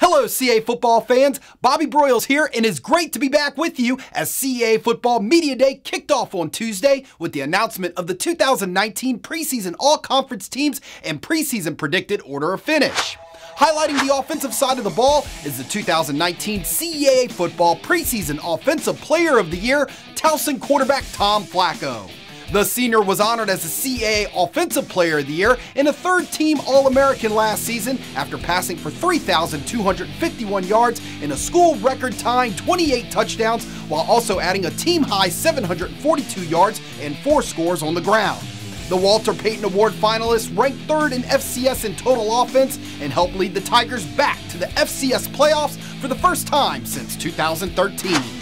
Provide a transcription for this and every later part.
Hello, CAA football fans. Bobby Broyles here, and it's great to be back with you as CAA Football Media Day kicked off on Tuesday with the announcement of the 2019 preseason all conference teams and preseason predicted order of finish. Highlighting the offensive side of the ball is the 2019 CAA Football Preseason Offensive Player of the Year, Towson quarterback Tom Flacco. The senior was honored as the CAA Offensive Player of the Year and a third team All American last season after passing for 3,251 yards and a school record tying 28 touchdowns while also adding a team high 742 yards and four scores on the ground. The Walter Payton Award finalist ranked third in FCS in total offense and helped lead the Tigers back to the FCS playoffs for the first time since 2013.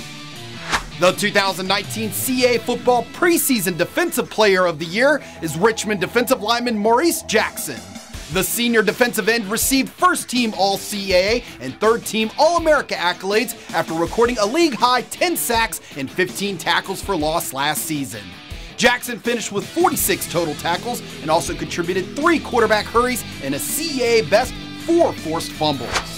The 2019 CAA Football Preseason Defensive Player of the Year is Richmond defensive lineman Maurice Jackson. The senior defensive end received first team All CAA and third team All America accolades after recording a league high 10 sacks and 15 tackles for loss last season. Jackson finished with 46 total tackles and also contributed three quarterback hurries and a CAA best four forced fumbles.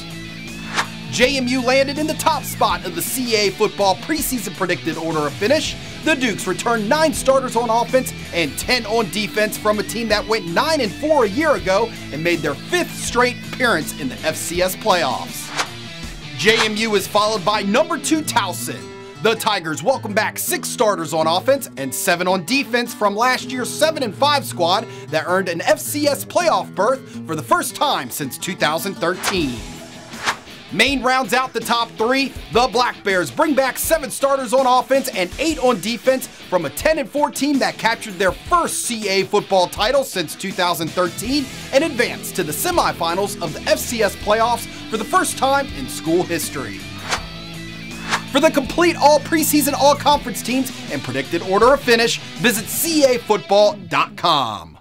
JMU landed in the top spot of the CAA football preseason predicted order of finish. The Dukes returned nine starters on offense and 10 on defense from a team that went 9 and 4 a year ago and made their fifth straight appearance in the FCS playoffs. JMU is followed by number 2 Towson. The Tigers welcome back six starters on offense and seven on defense from last year's 7 and 5 squad that earned an FCS playoff berth for the first time since 2013. Maine rounds out the top three. The Black Bears bring back seven starters on offense and eight on defense from a 10 and 4 team that captured their first CAA football title since 2013 and advanced to the semifinals of the FCS playoffs for the first time in school history. For the complete all preseason all conference teams and predicted order of finish, visit caafootball.com.